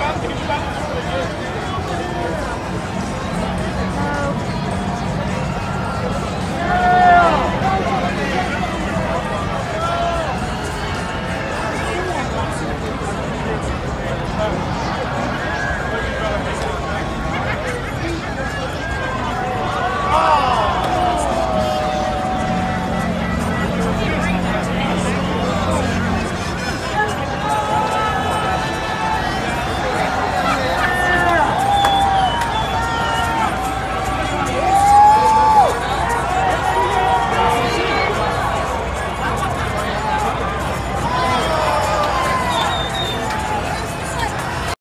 Obrigado, obrigado.